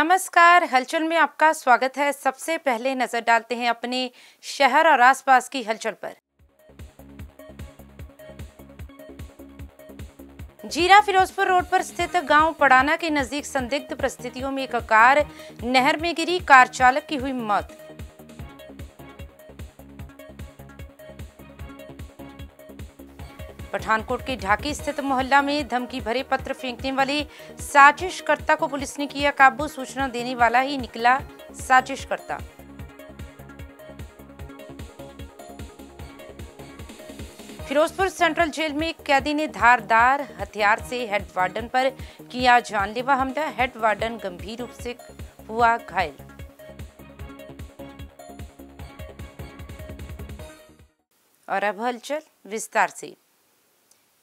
नमस्कार। हलचल में आपका स्वागत है। सबसे पहले नज़र डालते हैं अपने शहर और आसपास की हलचल पर। जीरा फिरोजपुर रोड पर स्थित गाँव पड़ाना के नज़दीक संदिग्ध परिस्थितियों में एक कार नहर में गिरी। कार चालक की हुई मौत। पठानकोट के ढाकी स्थित मोहल्ला में धमकी भरे पत्र फेंकने वाले साजिशकर्ता को पुलिस ने किया काबू, सूचना देने वाला ही निकला साजिशकर्ता। फिरोजपुर सेंट्रल जेल में कैदी ने धारदार हथियार से हेड वार्डन पर किया जानलेवा हमला हेड वार्डन गंभीर रूप से हुआ घायल। और अब हलचल, विस्तार से।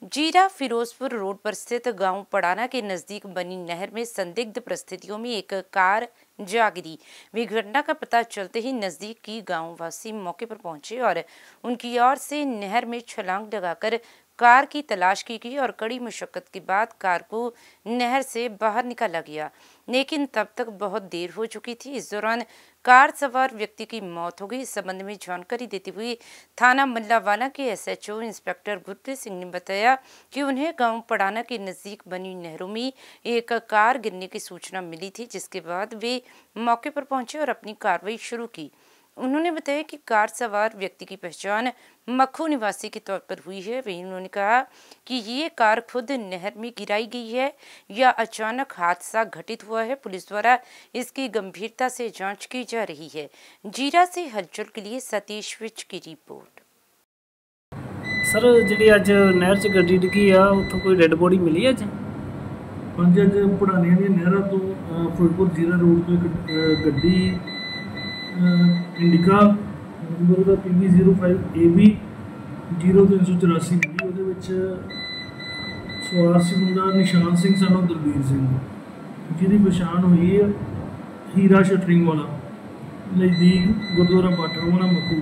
जीरा फिरोजपुर रोड पर स्थित गाँव पड़ाना के नज़दीक बनी नहर में संदिग्ध परिस्थितियों में एक कार जा गिरी घटना का पता चलते ही नज़दीक की गांववासी मौके पर पहुँचे और उनकी ओर से नहर में छलांग लगाकर कार की तलाश की गई और कड़ी मुशक्कत के बाद कार को नहर से बाहर निकाला गया। लेकिन तब तक बहुत देर हो चुकी थी। इस दौरान कार सवार व्यक्ति की मौत हो गई। इस संबंध में जानकारी देते हुए थाना मल्लावाला के एसएचओ इंस्पेक्टर गुरप्रीत सिंह ने बताया कि उन्हें गाँव पड़ाना के नज़दीक बनी नहरों में एक कार गिरने की सूचना मिली थी, जिसके बाद वे मौके पर पहुँचे और अपनी कार्रवाई शुरू की। उन्होंने बताया कि कार सवार व्यक्ति की पहचान मखू निवासी के तौर पर हुई है वहीं उन्होंने कहा कि ये कार खुद नहर में गिराई गई है या अचानक हादसा घटित हुआ है पुलिस द्वारा इसकी गंभीरता से जांच की जा रही है जीरा से हलचल के लिए सतीश विच की रिपोर्ट ਸਰ ਜਿਹੜੀ ਅੱਜ ਨਹਿਰ 'ਚ ਗੱਡੀ ਡਿੱਗੀ ਆ ਉੱਥੋਂ ਕੋਈ ਡੈੱਡ ਬੋਡੀ ਮਿਲੀ ਅੱਜ ਪੰਜ ਅੱਜ ਪੜਾਣੀਆਂ ਦੀਆਂ ਨਹਿਰਾਂ ਤੋਂ ਅ, ਫਿਰੋਜ਼ਪੁਰ ਜੀਰਾ ਰੋਡ ਤੋਂ ਇੱਕ ਅ, ਗੱਡੀ ਅ, ਇੰਡੀਕਾ ਨੰਬਰ ਦਾ PB05AB 0384 ਮਿਲੀ। ਉਹਦੇ ਵਿੱਚ ਸਵਾਰ ਸੀ ਮੁੰਡਾ ਨਿਸ਼ਾਨ ਸਿੰਘ ਸਾਨੂੰ ਦਲਬੀਰ ਸਿੰਘ। ਜਿਹਦੀ ਪਛਾਣ ਹੋਈ ਹੈ ਹੀਰਾ ਸ਼ਟਰਿੰਗ ਵਾਲਾ ਨਜ਼ਦੀਕ ਗੁਰਦੁਆਰਾ ਬਾਟਰ ਵਾਲਾ ਮੱਕੂ।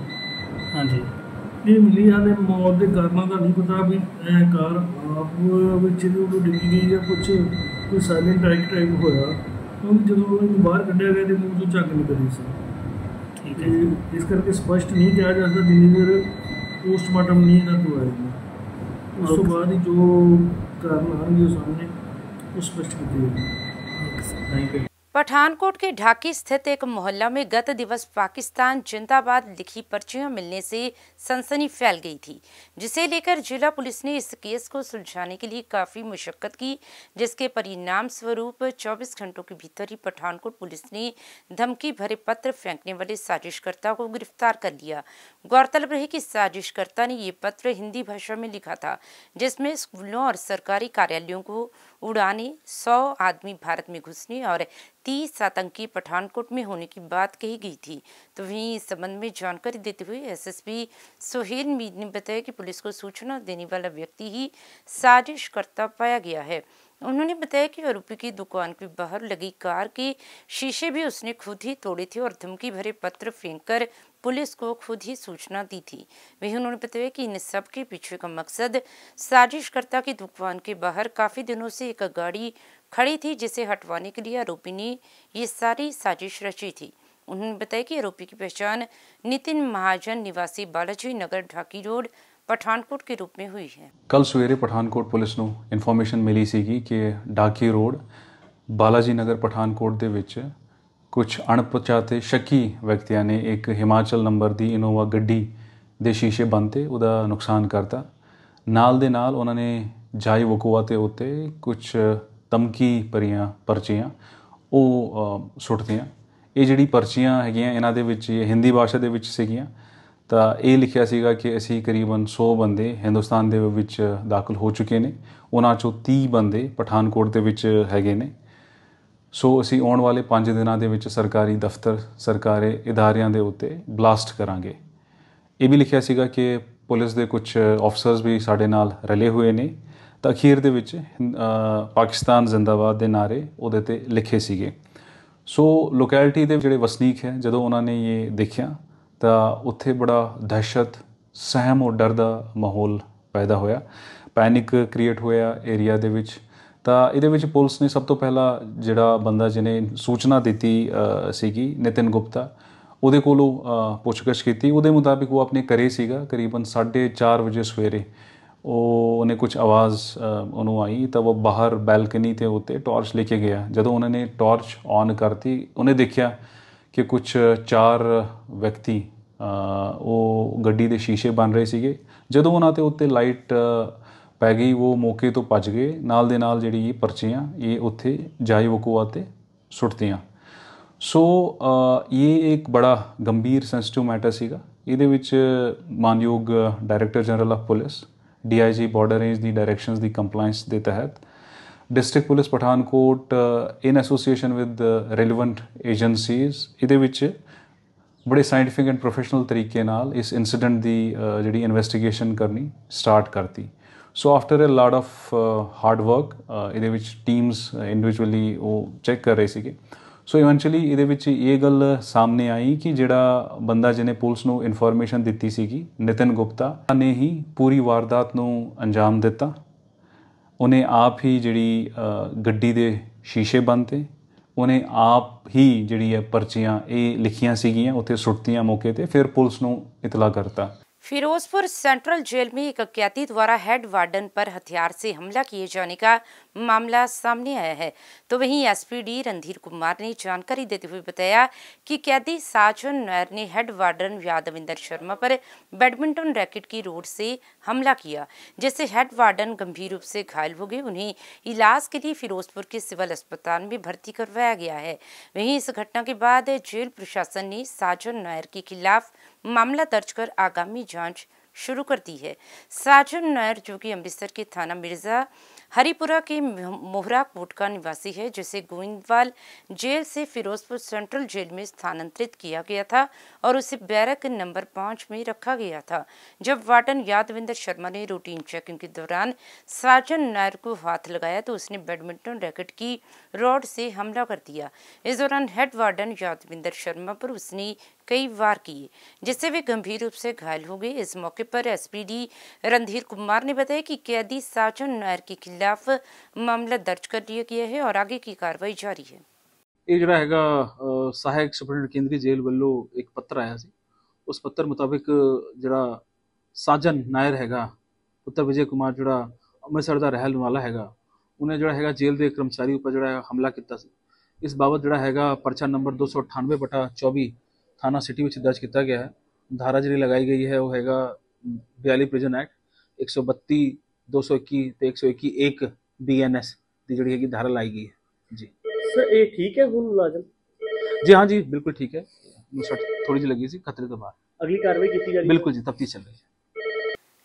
ਹਾਂਜੀ। ਇਹ ਮਿਲੀ ਹਾਲੇ ਮੌਤ ਦੇ ਕਾਰਨਾਂ ਦਾ ਨਹੀਂ ਪਤਾ ਵੀ ਇਹ ਕਾਰ ਆਪ ਵਿੱਚ ਹੀ ਉਹ ਡਿੱਗੀ ਗਈ ਜਾਂ ਕੁਝ ਕੋਈ ਸਾਇਲੈਂਟ ਅਟੈਕ ਟਾਈਪ ਹੋਇਆ। ਕਿਉਂਕਿ ਜਦੋਂ ਉਹਨੂੰ ਬਾਹਰ ਕੱਢਿਆ ਗਿਆ ਤੇ ਮੂੰਹ ਤੋਂ ਝੱਗ ਨਿਕਲੀ ਸੀ। इस करके स्पष्ट नहीं किया जाता सकता धीरे पोस्टमार्टम नहीं ना करवाएगी उस तो बाद जो कारण आएँगे सामने वो स्पष्ट की जाएगी थैंक यू पठानकोट के ढाकी स्थित एक मोहल्ला में गत दिवस पाकिस्तान जिंदाबाद लिखी पर्चियाँ मिलने से सनसनी फैल गई थी, जिसे लेकर जिला पुलिस ने इस केस को सुलझाने के लिए काफ़ी मुशक्क़त की, जिसके परिणाम स्वरूप 24 घंटों के भीतर ही पठानकोट पुलिस ने धमकी भरे पत्र फेंकने वाले साजिशकर्ता को गिरफ़्तार कर लिया। गौरतलब रहे कि साजिशकर्ता ने ये पत्र हिंदी भाषा में लिखा था, जिसमें स्कूलों और सरकारी कार्यालयों को उड़ाने, सौ आदमी भारत में घुसने और तीस आतंकी पठानकोट में होने की बात कही गई थी। तो वहीं इस संबंध में जानकारी देते हुए एसएसपी सोहेल मीर ने बताया कि पुलिस को सूचना देने वाला व्यक्ति ही साजिश करता पाया गया है। उन्होंने बताया कि आरोपी की दुकान के बाहर लगी कार के शीशे भी उसने खुद ही तोड़े थे और धमकी भरे पत्र फेंककर पुलिस को खुद ही सूचना दी थी। वहीं उन्होंने बताया कि इन सब के पीछे का मकसद साजिशकर्ता की दुकान के बाहर काफ़ी दिनों से एक गाड़ी खड़ी थी जिसे हटवाने के लिए आरोपी ने ये सारी साजिश रची थी उन्होंने बताया कि आरोपी की पहचान नितिन महाजन निवासी बालाजी नगर ढाकी रोड ਪਠਾਨਕੋਟ के रूप में हुई है ਕੱਲ ਸਵੇਰੇ ਪਠਾਨਕੋਟ ਪੁਲਿਸ ਨੂੰ ਇਨਫੋਰਮੇਸ਼ਨ ਮਿਲੀ ਸੀਗੀ ਕਿ ਡਾਕੀ ਰੋਡ ਬਾਲਾਜੀ ਨਗਰ ਪਠਾਨਕੋਟ ਦੇ ਵਿੱਚ ਕੁਝ ਅਣਪਛਾਤੇ ਸ਼ੱਕੀ ਵਿਅਕਤੀਆਂ ਨੇ ਇੱਕ ਹਿਮਾਚਲ ਨੰਬਰ ਦੀ ਇਨੋਵਾ ਗੱਡੀ ਦੇ ਸ਼ੀਸ਼ੇ ਬੰਦ ਤੇ ਉਹਦਾ ਨੁਕਸਾਨ ਕਰਤਾ ਨਾਲ ਦੇ ਨਾਲ ਉਹਨਾਂ ਨੇ ਜਾਈ ਵਕੂਆ ਤੇ ਉੱਤੇ ਕੁਝ ਧਮਕੀ ਭਰੀਆਂ ਪਰਚੀਆਂ ਉਹ ਅ, ਸੁੱਟਤੀਆਂ। ਇਹ ਜਿਹੜੀ ਪਰਚੀਆਂ ਹੈਗੀਆਂ ਇਹਨਾਂ ਦੇ ਵਿੱਚ ਹਿੰਦੀ ਭਾਸ਼ਾ ਦੇ ਵਿੱਚ ਸੀਗੀਆਂ। ਤਾਂ ਇਹ ਲਿਖਿਆ ਸੀਗਾ ਕਿ ਅਸੀਂ ਕਰੀਬਨ 100 ਬੰਦੇ ਹਿੰਦੁਸਤਾਨ ਦੇ ਵਿੱਚ ਦਾਖਲ ਹੋ ਚੁੱਕੇ ਨੇ। ਉਹਨਾਂ ਚੋਂ 30 ਬੰਦੇ ਪਠਾਨਕੋਟ ਦੇ ਵਿੱਚ ਹੈਗੇ ਨੇ। ਸੋ ਅਸੀਂ ਆਉਣ ਵਾਲੇ 5 ਦਿਨਾਂ ਦੇ ਵਿੱਚ ਸਰਕਾਰੀ ਦਫ਼ਤਰ ਸਰਕਾਰੀ ਇਦਾਰਿਆਂ ਦੇ ਉੱਤੇ ਬਲਾਸਟ ਕਰਾਂਗੇ। ਇਹ ਵੀ ਲਿਖਿਆ ਸੀਗਾ ਕਿ ਪੁਲਿਸ ਦੇ ਕੁਝ ਅਫਸਰਸ ਵੀ ਸਾਡੇ ਨਾਲ ਰਲੇ ਹੋਏ ਨੇ। ਤਾਂ ਅਖੀਰ ਦੇ ਵਿੱਚ ਹਿੰਦ- ਪਾਕਿਸਤਾਨ ਜ਼ਿੰਦਾਬਾਦ ਦੇ ਨਾਰੇ ਉਹਦੇ ਤੇ ਲਿਖੇ ਸੀਗੇ। ਸੋ ਲੋਕੈਲਿਟੀ ਦੇ ਜਿਹੜੇ ਵਸਨੀਕ ਹੈ ਜਦੋਂ ਉਹਨਾਂ ਨੇ ਇਹ ਦੇਖਿਆ ਤਾਂ ਉੱਥੇ ਬੜਾ ਦਹਿਸ਼ਤ ਸਹਿਮ ਔਰ ਡਰ ਦਾ ਮਾਹੌਲ ਪੈਦਾ ਹੋਇਆ। ਪੈਨਿਕ ਕ੍ਰੀਏਟ ਹੋਇਆ ਏਰੀਆ ਦੇ ਵਿੱਚ। ਤਾਂ ਇਹਦੇ ਵਿੱਚ ਪੁਲਿਸ ਨੇ ਸਭ ਤੋਂ ਪਹਿਲਾਂ ਜਿਹੜਾ ਬੰਦਾ ਜਿਹਨੇ ਸੂਚਨਾ ਦਿੱਤੀ ਸੀਗੀ ਨਿਤਿਨ ਗੁਪਤਾ ਉਹਦੇ ਕੋਲੋਂ ਅ, ਪੁੱਛਗਿੱਛ ਕੀਤੀ। ਉਹਦੇ ਮੁਤਾਬਿਕ ਉਹ ਆਪਣੇ ਘਰੇ ਸੀਗਾ ਕਰੀਬਨ 4:30 ਵਜੇ ਸਵੇਰੇ। ਉਹ ਉਹਨੇ ਕੁਝ ਆਵਾਜ਼ ਉਹਨੂੰ ਆਈ ਤਾਂ ਉਹ ਬਾਹਰ ਬੈਲਕਨੀ ਤੇ ਉੱਤੇ ਟਾਰਚ ਲੈ ਕੇ ਗਿਆ। ਜਦੋਂ ਉਹਨਾਂ ਨੇ ਟਾਰਚ ਔਨ ਕਰਤੀ, ਉਹਨੇ ਦੇਖਿਆ ਕਿ ਕੁਝ ਚਾਰ ਵਿਅਕਤੀ ਉਹ ਗੱਡੀ ਦੇ ਸ਼ੀਸ਼ੇ ਬਣ ਰਹੇ ਸੀਗੇ। ਜਦੋਂ ਉਹਨਾਂ ਤੇ ਉੱਤੇ ਲਾਈਟ ਪੈ ਗਈ, ਉਹ ਮੌਕੇ ਤੋਂ ਭੱਜ ਗਏ। ਨਾਲ ਦੇ ਨਾਲ ਜਿਹੜੀ ਇਹ ਪਰਚੀਆਂ, ਇਹ ਉੱਥੇ ਜਾਈ ਵਕੂਆ ਤੇ ਸੁੱਟਤੀਆਂ। ਸੋ ਇਹ ਇੱਕ ਬੜਾ ਗੰਭੀਰ ਸੈਂਸਿਟਿਵ ਮੈਟਰ ਸੀਗਾ। ਇਹਦੇ ਵਿੱਚ ਮਾਨਯੋਗ director general of police DIG border range the directions ਦੀ ਕੰਪਲਾਈਂਸ ਦੇ ਤਹਿਤ district police Pathankot in association with relevant agencies ਇਹਦੇ ਵਿੱਚ ਬੜੇ ਸਾਇੰਟਿਫਿਕ ਐਂਡ ਪ੍ਰੋਫੈਸ਼ਨਲ ਤਰੀਕੇ ਨਾਲ ਇਸ ਇਨਸੀਡੈਂਟ ਦੀ uh, ਜਿਹੜੀ ਇਨਵੈਸਟੀਗੇਸ਼ਨ ਕਰਨੀ ਸਟਾਰਟ ਕਰਤੀ। So after a lot of hard work ਇਹਦੇ ਵਿੱਚ ਟੀਮਸ ਇੰਡੀਵਿਜੂਅਲੀ uh, ਉਹ ਚੈੱਕ ਕਰ ਰਹੇ ਸੀਗੇ। ਸੋ ਇਵੈਂਚੁਅਲੀ ਇਹਦੇ ਵਿੱਚ ਇਹ ਗੱਲ ਸਾਹਮਣੇ ਆਈ ਕਿ ਜਿਹੜਾ ਬੰਦਾ ਜਿਹਨੇ ਪੁਲਿਸ ਨੂੰ ਇਨਫੋਰਮੇਸ਼ਨ ਦਿੱਤੀ ਸੀਗੀ, ਨਿਤਿਨ ਗੁਪਤਾ ਨੇ ਹੀ ਪੂਰੀ ਵਾਰਦਾਤ ਨੂੰ ਅੰਜਾਮ ਦਿੱਤਾ। ਉਹਨੇ ਆਪ ਹੀ ਜਿਹੜੀ ਗੱਡੀ ਦੇ ਸ਼ੀਸ਼ੇ ਬੰਨਤੇ ਉਹਨੇ ਆਪ ਹੀ ਜਿਹੜੀ ਹੈ ਪਰਚੀਆਂ ਇਹ ਲਿਖੀਆਂ ਸੀਗੀਆਂ, ਉੱਥੇ ਸੁੱਟਤੀਆਂ ਮੌਕੇ ਤੇ, ਫਿਰ ਪੁਲਿਸ ਨੂੰ ਇਤਲਾਹ ਕਰਤਾ। फिरोजपुर सेंट्रल जेल में एक कैदी द्वारा हेड वार्डन पर हथियार से हमला किए जाने का मामला सामने आया है। तो वहीं एसपीडी रणधीर कुमार ने जानकारी देते हुए बताया कि कैदी साजन नायर ने हेड वार्डन यादविंदर शर्मा पर बैडमिंटन रैकेट की रोड से हमला किया, जिससे हेड वार्डन गंभीर रूप से घायल हो गए। उन्हें इलाज के लिए फिरोजपुर के सिविल अस्पताल में भर्ती करवाया गया है। वहीं इस घटना के बाद जेल प्रशासन ने साजन नायर के खिलाफ मामला दर्ज कर आगामी जाँच शुरू कर दी है। साजन नायर, जो कि अमृतसर के थाना मिर्ज़ा हरिपुरा के मोहरा कोट का निवासी है, जिसे गोविंदवाल जेल से फिरोजपुर सेंट्रल जेल में स्थानांतरित किया गया था और उसे बैरक नंबर पाँच में रखा गया था। जब वार्डन यादविंदर शर्मा ने रूटीन चेकिंग के दौरान साजन नायर को हाथ लगाया तो उसने बैडमिंटन रैकेट की रॉड से हमला कर दिया। इस दौरान हेड वार्डन यादविंदर शर्मा पर उसने कई वार किए जिससे वे गंभीर रूप से घायल हो गए इस मौके पर एसपीडी रणधीर कुमार ने बताया कि कैदी साजन नायर के खिलाफ मामला दर्ज कर लिया गया है और आगे की कार्रवाई जारी है ਇਹ ਜਿਹੜਾ ਹੈਗਾ ਅ, ਸਹਾਇਕ ਸੁਪਰਡੈਂਟ ਕੇਂਦਰੀ ਜੇਲ੍ਹ ਵੱਲੋਂ ਇੱਕ ਪੱਤਰ ਆਇਆ ਸੀ ਉਸ ਪੱਤਰ ਮੁਤਾਬਿਕ ਜਿਹੜਾ ਸਾਜਨ ਨਾਇਰ ਹੈਗਾ ਪੁੱਤਰ ਵਿਜੇ ਕੁਮਾਰ ਜਿਹੜਾ ਅੰਮ੍ਰਿਤਸਰ ਦਾ ਰਹਿਣ ਵਾਲਾ ਹੈਗਾ ਉਹਨੇ ਜਿਹੜਾ ਹੈਗਾ ਜੇਲ੍ਹ ਦੇ ਕਰਮਚਾਰੀ ਉੱਪਰ ਜਿਹੜਾ ਹੈ ਹਮਲਾ ਕੀਤਾ ਸੀ ਇਸ ਬਾਬਤ ਜਿਹੜਾ ਹੈਗਾ ਪਰਚਾ ਨੰਬਰ 298 ਬਟਾ 24 थाना सिटी में दर्ज किया गया है। धारा जी लगाई गई है वो हैगा बयाली प्रिजन एक्ट एक सौ बत्ती दो सौ इक्की तो एक सौ इक्की एक बी एन एस की जी है धारा लाई गई है। जी। ठीक है जी हाँ जी बिल्कुल ठीक है। थोड़ी जी लगी सी खतरे तो बाहर। अगली कार्रवाई की बिल्कुल जी तब्तीश चल रही है।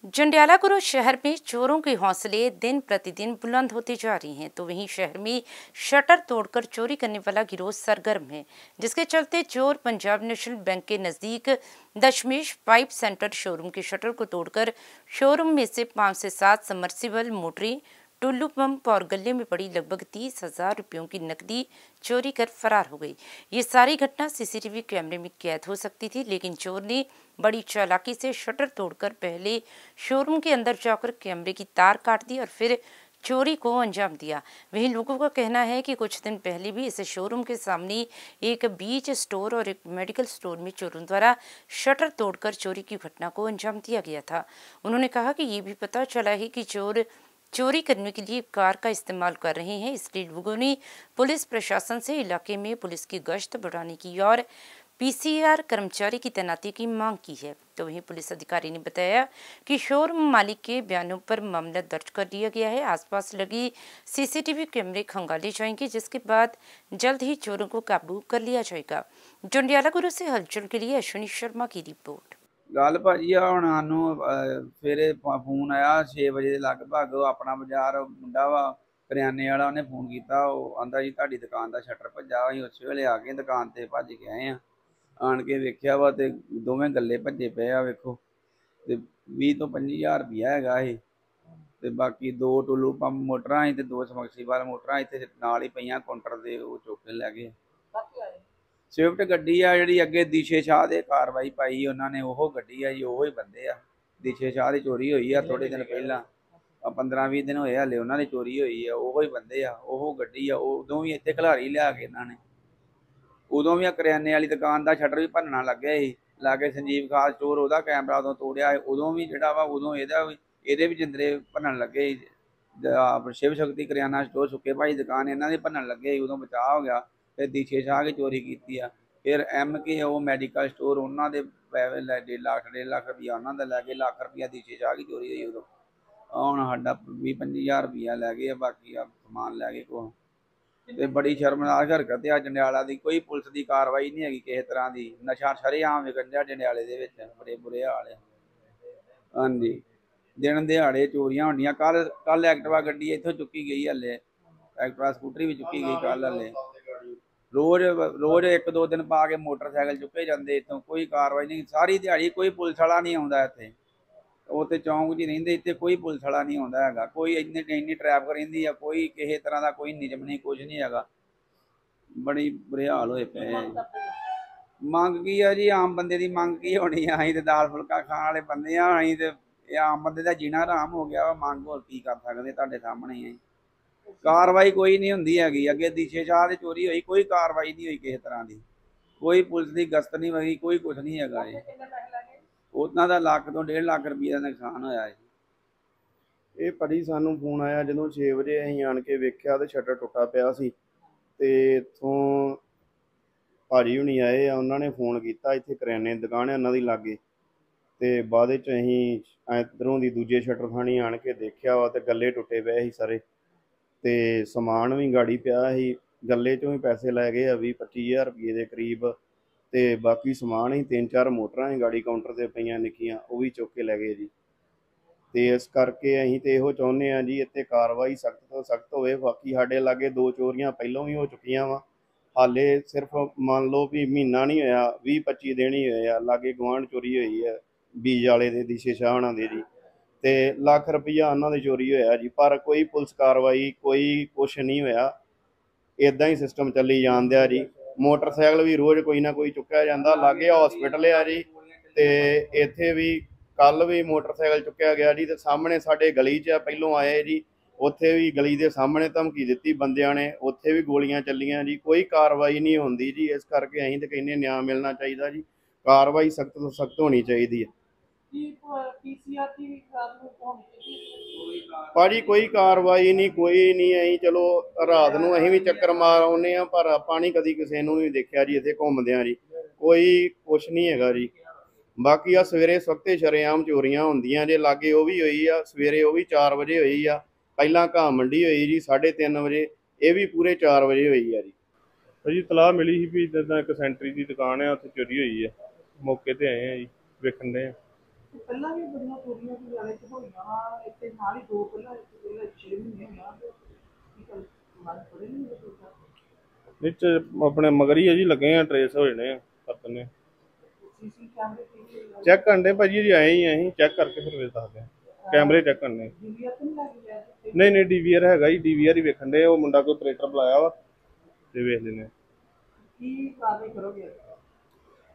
जंडियाला गुरु शहर में चोरों के हौसले दिन प्रतिदिन बुलंद होते जा रहे हैं। तो वहीं शहर में शटर तोड़कर चोरी करने वाला गिरोह सरगर्म है, जिसके चलते चोर पंजाब नेशनल बैंक के नज़दीक दशमेश पाइप सेंटर शोरूम के शटर को तोड़कर शोरूम में से पाँच से सात समर्सिबल मोटरें टुल्लू पंप और गले में पड़ी लगभग तीस हज़ार रुपयों की नकदी चोरी कर फरार हो गई। ये सारी घटना सीसीटीवी कैमरे में कैद हो सकती थी, लेकिन चोर ने बड़ी चालाकी से शटर तोड़कर पहले शोरूम के अंदर जाकर कैमरे की तार काट दी और फिर चोरी को अंजाम दिया। वहीं लोगों का कहना है कि कुछ दिन पहले भी इस शोरूम के सामने एक बीच स्टोर और एक मेडिकल स्टोर में चोरों द्वारा शटर तोड़कर चोरी की घटना को अंजाम दिया गया था। उन्होंने कहा कि ये भी पता चला है कि चोर चोरी करने के लिए कार का इस्तेमाल कर रहे हैं। इसलिए लोगों ने पुलिस प्रशासन से इलाके में पुलिस की गश्त बढ़ाने की और पीसीआर कर्मचारी की तैनाती की मांग की है। तो वहीं पुलिस अधिकारी ने बताया कि शोरूम मालिक के बयानों पर मामला दर्ज कर लिया गया है। आसपास लगी सीसीटीवी कैमरे खंगाले जाएँगे, जिसके बाद जल्द ही चोरों को काबू कर लिया जाएगा। जंडियाला गुरु से हलचल के लिए अश्विनी शर्मा की रिपोर्ट। ਗੱਲ ਭਾਜੀ ਆ, ਹੁਣ ਸਾਨੂੰ ਸਵੇਰੇ ਫੋਨ ਆਇਆ 6 ਵਜੇ ਦੇ ਲਗਭਗ, ਉਹ ਆਪਣਾ ਬਾਜ਼ਾਰ ਮੁੰਡਾ ਵਾ, ਕਰਿਆਨੇ ਵਾਲਾ ਉਹਨੇ ਫੋਨ ਕੀਤਾ, ਉਹ ਆਂਦਾ ਜੀ ਤੁਹਾਡੀ ਦੁਕਾਨ ਦਾ ਸ਼ਟਰ ਭੱਜਾ, ਅਸੀਂ ਉਸੇ ਵੇਲੇ ਆ ਕੇ ਦੁਕਾਨ ਤੇ ਭੱਜ ਕੇ ਆਏ ਆ। ਆਣ ਕੇ ਵੇਖਿਆ ਵਾ ਤੇ ਦੋਵੇਂ ਗੱਲੇ ਭੱਜੇ ਪਏ ਆ, ਵੇਖੋ। ਤੇ 20 ਤੋਂ 25000 ਰੁਪਇਆ ਹੈਗਾ ਇਹ। ਤੇ ਬਾਕੀ ਦੋ ਟੁੱਲੂ ਪੰਪ ਮੋਟਰਾਂ ਸੀ ਤੇ ਦੋ ਸਮਕਸੀਵਾਲ ਮੋਟਰਾਂ, ਇੱਥੇ ਨਾਲ ਹੀ ਪਈਆਂ, ਕਾਊਂਟਰ ਦੇ ਉਹ ਚੁੱਕ ਕੇ ਲੈ ਗਏ। ਸਵਿਫਟ ਗੱਡੀ ਆ ਜਿਹੜੀ ਅੱਗੇ ਦੀਸ਼ੇ ਸ਼ਾਹ ਦੇ ਕਾਰਵਾਈ ਪਾਈ ਉਹਨਾਂ ਨੇ ਉਹ ਗੱਡੀ ਆ ਜੀ, ਉਹੋ ਹੀ ਬੰਦੇ ਆ। ਦੀਸ਼ੇ ਸ਼ਾਹ ਦੀ ਚੋਰੀ ਹੋਈ ਆ ਥੋੜੇ ਦਿਨ ਪਹਿਲਾਂ। 15 20 ਦਿਨ ਹੋਏ ਹਲੇ ਉਹਨਾਂ ਦੀ ਚੋਰੀ ਹੋਈ ਆ, ਉਹੋ ਹੀ ਬੰਦੇ ਆ, ਉਹ ਗੱਡੀ ਆ, ਉਦੋਂ ਵੀ ਇੱਥੇ ਖਿਲਾਰੀ ਲਿਆ ਕੇ ਇਹਨਾਂ ਨੇ। ਉਦੋਂ ਵੀ ਆ ਕਰਿਆਨੇ ਵਾਲੀ ਦੁਕਾਨ ਦਾ ਸ਼ਟਰ ਵੀ ਭੰਨਣਾ ਲੱਗਿਆ ਸੀ ਲਾਗੇ ਸੰਜੀਵ ਖਾਸ ਚੋਰ ਉਹਦਾ ਕੈਮਰਾ ਉਦੋਂ ਤੋੜਿਆ ਉਦੋਂ ਵੀ ਜਿਹੜਾ ਵਾ, ਉਦੋਂ ਇਹਦਾ ਵੀ, ਇਹਦੇ ਵੀ ਜਿੰਦਰੇ ਭੰਨਣ ਲੱਗੇ ਸੀ। ਆਪ ਸ਼ਿਵ ਸ਼ਕਤੀ ਕਰਿਆਨਾ ਸਟੋਰ ਸੁੱਕੇ ਭਾਈ ਦੁਕਾਨ ਇਹਨਾਂ ਦੇ ਭੰਨਣ ਲੱਗੇ ਸੀ, ਉਦੋਂ ਬਚਾਅ ਹੋ ਗਿਆ। ਫਿਰ ਦੀਸ਼ੇ ਸ਼ਾਹ ਕੇ ਚੋਰੀ ਕੀਤੀ ਆ। ਫਿਰ ਐਮ ਕੇ ਉਹ ਮੈਡੀਕਲ ਸਟੋਰ ਉਹਨਾਂ ਦੇ ਪੈਸੇ ਲੈ, ਡੇਢ ਲੱਖ ਡੇਢ ਲੱਖ ਰੁਪਇਆ ਉਹਨਾਂ ਦਾ ਲੈ ਕੇ ਲੱਖ ਰੁਪਇਆ ਦੀਸ਼ੇ ਸ਼ਾਹ ਦੀ ਚੋਰੀ ਹੋਈ ਉਦੋਂ। ਹੁਣ ਸਾਡਾ 20 25000 ਰੁਪਈਆ ਲੈ ਗਏ ਆ, ਬਾਕੀ ਆ ਸਮਾਨ ਲੈ ਗਏ ਕੋ ਤੇ ਬੜੀ ਸ਼ਰਮਨਾਕ ਹਰਕਤ ਆ, ਜੰਡਿਆਲਾ ਦੀ। ਕੋਈ ਪੁਲਿਸ ਦੀ ਕਾਰਵਾਈ ਨਹੀਂ ਹੈਗੀ ਕਿਸੇ ਤਰ੍ਹਾਂ ਦੀ। ਨਸ਼ਾ ਸ਼ਰੇਆਮ ਵਿਕਣ ਡਿਆ ਜੰਡਿਆਲੇ ਦੇ ਵਿੱਚ, ਬੜੇ ਬੁਰੇ ਹਾਲ ਆ। ਹਾਂਜੀ। ਦਿਨ ਦਿਹਾੜੇ ਚੋਰੀਆਂ ਹੁੰਦੀਆਂ। ਕੱਲ ਕੱਲ ਐਕਟਿਵਾ ਗੱਡੀ ਇੱਥੋਂ ਚੁੱਕੀ ਗਈ ਹਲੇ। ਐਕਟਿਵਾ ਸਕੂਟਰੀ ਵੀ ਚੁੱਕੀ ਗਈ ਕੱਲ ਹਲੇ। ਰੋਜ਼ ਰੋਜ਼ ਇੱਕ ਦੋ ਦਿਨ ਪਾ ਕੇ ਮੋਟਰਸਾਈਕਲ ਚੁੱਕੇ ਜਾਂਦੇ ਇੱਥੋਂ ਕੋਈ ਕਾਰਵਾਈ ਨਹੀਂ ਸਾਰੀ ਦਿਹਾੜੀ ਕੋਈ ਪੁਲਿਸ ਵਾਲਾ ਨਹੀਂ ਆਉਂਦਾ ਇੱਥੇ। ਉਹ ਤੇ ਚੌਂਕ 'ਚ ਰਹਿੰਦੇ ਇੱਥੇ ਕੋਈ ਪੁਲਿਸ ਵਾਲਾ ਨਹੀਂ ਆਉਂਦਾ ਹੈਗਾ। ਕੋਈ ਇੰਨੇ ਇੰਨੀ ਟ੍ਰੈਫਿਕ ਰਹਿੰਦੀ ਆ ਕੋਈ ਕਿਸੇ ਤਰ੍ਹਾਂ ਦਾ ਕੋਈ ਨਿਯਮ ਨਹੀਂ ਕੁਝ ਨਹੀਂ ਹੈਗਾ। ਬੜੀ ਬੁਰੇ ਹਾਲ ਹੋਏ ਪਏ ਆ। ਮੰਗ ਕੀ ਆ ਜੀ? ਆਮ ਬੰਦੇ ਦੀ ਮੰਗ ਕੀ ਹੋਣੀ ਆ? ਅਸੀਂ ਤੇ ਦਾਲ ਫੁਲਕਾ ਖਾਣ ਵਾਲੇ ਬੰਦੇ ਆ ਅਸੀਂ ਤੇ ਇਹ ਆਮ ਬੰਦੇ ਦਾ ਜੀਣਾ ਆਰਾਮ ਹੋ ਗਿਆ ਵਾ। ਮੰਗ ਹੋਰ ਕੀ ਕਰ ਸਕਦੇ ਤੁਹਾਡੇ ਸਾਹਮਣੇ ਹੈ ਕਾਰਵਾਈ ਕੋਈ ਨਹੀਂ ਹੁੰਦੀ ਹੈਗੀ। ਅੱਗੇ ਦੀਸ਼ੇ ਸ਼ਾਹ ਦੀ ਚੋਰੀ ਹੋਈ, ਕੋਈ ਕਾਰਵਾਈ ਨਹੀਂ ਹੋਈ ਕਿਸੇ ਤਰ੍ਹਾਂ ਦੀ। ਕੋਈ ਪੁਲਿਸ ਦੀ ਗਸ਼ਤ ਨਹੀਂ ਵਗੀ ਕੋਈ ਕੁਝ ਨਹੀਂ ਹੈਗਾ ਜੀ ਉਹਨਾਂ ਦਾ ਲੱਖ ਤੋਂ 1.5 ਲੱਖ ਰੁਪਏ ਦਾ ਨੁਕਸਾਨ ਹੋਇਆ ਜੀ ਇਹ ਭਾਜੀ ਸਾਨੂੰ ਫੋਨ ਆਇਆ ਜਦੋਂ 6 ਵਜੇ ਅਸੀਂ ਆਣ ਕੇ ਵੇਖਿਆ ਤੇ ਸ਼ਟਰ ਟੁੱਟਾ ਪਿਆ ਸੀ। ਤੇ ਇੱਥੋਂ ਭਾਜੀ ਹੁਣੀ ਆਏ ਆ, ਉਹਨਾਂ ਨੇ ਫੋਨ ਕੀਤਾ, ਇੱਥੇ ਕਰਿਆਨੇ ਦੀ ਦੁਕਾਨ ਹੈ ਉਹਨਾਂ ਦੀ ਲਾਗੇ। ਤੇ ਬਾਅਦ ਵਿੱਚ ਅਸੀਂ ਇਧਰੋਂ ਦੀ ਦੂਜੇ ਸ਼ਟਰ ਥਾਣੀ ਆਣ ਕੇ ਦੇਖਿਆ ਵਾ ਤੇ ਗੱਲੇ ਟੁੱਟੇ ਪਏ ਸੀ ਸਾਰੇ। ਤੇ ਸਮਾਨ ਵੀ ਗਾੜੀ ਪਿਆ ਸੀ, ਗੱਲੇ ਚੋਂ ਹੀ ਪੈਸੇ ਲੈ ਗਏ ਆ 20 25000 ਰੁਪਏ ਦੇ ਕਰੀਬ ਤੇ ਬਾਕੀ ਸਮਾਨ ਹੀ ਤਿੰਨ ਚਾਰ ਮੋਟਰਾਂ ਹੀ ਗਾੜੀ ਕਾਊਂਟਰ ਤੇ ਪਈਆਂ ਨਿੱਕੀਆਂ, ਉਹ ਵੀ ਚੁੱਕ ਕੇ ਲੈ ਗਏ ਜੀ। ਤੇ ਇਸ ਕਰਕੇ ਅਸੀਂ ਤੇ ਇਹੋ ਚਾਹੁੰਦੇ ਆ ਜੀ, ਇੱਥੇ ਕਾਰਵਾਈ ਸਖਤ ਤੋਂ ਸਖਤ ਹੋਵੇ, ਬਾਕੀ ਸਾਡੇ ਲਾਗੇ ਦੋ ਚੋਰੀਆਂ ਪਹਿਲਾਂ ਵੀ ਹੋ ਚੁੱਕੀਆਂ ਵਾ। ਹਾਲੇ ਸਿਰਫ ਮੰਨ ਲਓ ਵੀ ਮਹੀਨਾ ਨਹੀਂ ਹੋਇਆ 20 25 ਦਿਨ ਹੀ ਹੋਏ ਆ, ਲਾਗੇ ਗਵਾਂਢ ਚੋਰੀ ਹੋਈ ਹੈ, ਬੀਜ ਵਾਲੇ ਦੇ, ਦਿਸ਼ੇ ਸ਼ਾਹਣਾ ਦੇ ਜੀ। ਤੇ ਲੱਖ ਰੁਪਈਆ ਉਹਨਾਂ ਦੇ ਚੋਰੀ ਹੋਇਆ ਜੀ ਪਰ ਕੋਈ ਪੁਲਿਸ ਕਾਰਵਾਈ ਕੋਈ ਕੁਛ ਨਹੀਂ ਹੋਇਆ। ਇਦਾਂ ਹੀ ਸਿਸਟਮ ਚੱਲੀ ਜਾਂਦਿਆ ਜੀ। ਮੋਟਰਸਾਈਕਲ ਵੀ ਰੋਜ਼ ਕੋਈ ਨਾ ਕੋਈ ਚੁੱਕਿਆ ਜਾਂਦਾ ਲਾਗੇ ਹਸਪੀਟਲ ਆ ਜੀ। ਤੇ ਇੱਥੇ ਵੀ ਕੱਲ ਵੀ ਮੋਟਰਸਾਈਕਲ ਚੁੱਕਿਆ ਗਿਆ ਜੀ ਤੇ ਸਾਹਮਣੇ ਸਾਡੇ ਗਲੀ 'ਚ ਆ, ਪਹਿਲੋਂ ਆਏ ਜੀ। ਉੱਥੇ ਵੀ ਗਲੀ ਦੇ ਸਾਹਮਣੇ ਧਮਕੀ ਦਿੱਤੀ ਬੰਦਿਆਂ ਨੇ ਉੱਥੇ ਵੀ ਗੋਲੀਆਂ ਚੱਲੀਆਂ ਜੀ। ਕੋਈ ਕਾਰਵਾਈ ਨਹੀਂ ਹੁੰਦੀ ਜੀ ਇਸ ਕਰਕੇ ਅਸੀਂ ਤਾਂ ਕਹਿੰਦੇ ਨਿਆਂ ਮਿਲਣਾ ਚਾਹੀਦਾ ਜੀ। ਕਾਰਵਾਈ ਸਖਤ ਤੋਂ ਸਖਤ ਹੋਣੀ ਚਾਹੀਦੀ ਹੈ। ਭਾਜੀ ਕੋਈ ਕਾਰਵਾਈ ਨਹੀਂ ਕੋਈ ਨਹੀਂ ਅਸੀਂ ਚਲੋ ਰਾਤ ਨੂੰ ਅਸੀਂ ਵੀ ਚੱਕਰ ਮਾਰ ਆਉਂਦੇ ਆ ਪਰ ਆਪਾਂ ਨਹੀਂ ਕਦੀ ਕਿਸੇ ਨੂੰ ਵੀ ਦੇਖਿਆ ਜੀ ਇੱਥੇ ਘੁੰਮਦੇ ਆ ਜੀ। ਕੋਈ ਕੁਛ ਨਹੀਂ ਹੈਗਾ ਜੀ। ਬਾਕੀ ਆ ਸਵੇਰੇ ਸਵਖਤੇ ਸ਼ਰੇਆਮ ਚੋਰੀਆਂ ਹੁੰਦੀਆਂ ਜੇ ਲਾਗੇ ਉਹ ਵੀ ਹੋਈ ਆ ਸਵੇਰੇ ਉਹ ਵੀ 4 ਵਜੇ ਹੋਈ ਆ। ਪਹਿਲਾਂ ਘਾਹ ਮੰਡੀ ਹੋਈ ਜੀ 3:30 ਵਜੇ ਇਹ ਵੀ ਪੂਰੇ 4 ਵਜੇ ਹੋਈ ਆ ਜੀ। ਭਾਜੀ ਤਲਾਹ ਮਿਲੀ ਸੀ ਵੀ ਜਿੱਦਾਂ ਇੱਕ ਸੈਂਟਰੀ ਦੀ ਦੁਕਾਨ ਹੈ ਉੱਥੇ ਚੋਰੀ ਹੋਈ ਹੈ ਮੌਕੇ ਤੇ ਆਏ ਆ ਜੀ ਵੇਖਣ ਦੇ ਪਹਿਲਾਂ ਵੀ ਬੜੀਆਂ ਚੋਰੀਆਂ ਦੀ ਵਾਲੇ ਚ ਹੋਈਆਂ ਵਾ ਇੱਥੇ ਨਾਲ ਹੀ ਦੋ ਪਹਿਲਾਂ ਇੱਕ ਪਹਿਲਾਂ 6 ਮਹੀਨੇ ਹੋਇਆ ਤੇ ਕੀ ਗੱਲ ਮਾਰ ਪੜੇ ਨਹੀਂ ਇਹ ਚੋਰੀਆਂ? ਵਿੱਚ ਆਪਣੇ ਮਗਰ ਹੀ ਆ ਜੀ ਲੱਗੇ ਆ ਟਰੇਸ ਹੋਏ ਨੇ ਕਰਤਨ ਨੇ ਸੀਸੀ ਕੈਮਰੇ ਤੇ ਚੈੱਕ ਕਰਦੇ ਭਾਜੀ ਜੀ ਆਏ ਹੀ ਆ ਅਸੀਂ ਚੈੱਕ ਕਰਕੇ ਫਿਰ ਵੇਚ ਦੱਸਦੇ ਆ ਕੈਮਰੇ ਚੈੱਕ ਕਰਨੇ ਡੀਵੀਆਰ ਤਾਂ ਨਹੀਂ ਲੱਗ ਗਿਆ ਤੇ ਨਹੀਂ ਨਹੀਂ ਡੀਵੀਆਰ ਹੈਗਾ ਜੀ ਡੀਵੀਆਰ ਹੀ ਵੇਖਣ ਦੇ ਉਹ ਮੁੰਡਾ ਕੋਈ ਆਪਰੇਟਰ ਬੁਲਾਇਆ ਵਾ ਤੇ ਵੇਖ ਲੈਨੇ ਆ। ਕੀ ਕਾਰਵਾਈ ਕਰੋਗੇ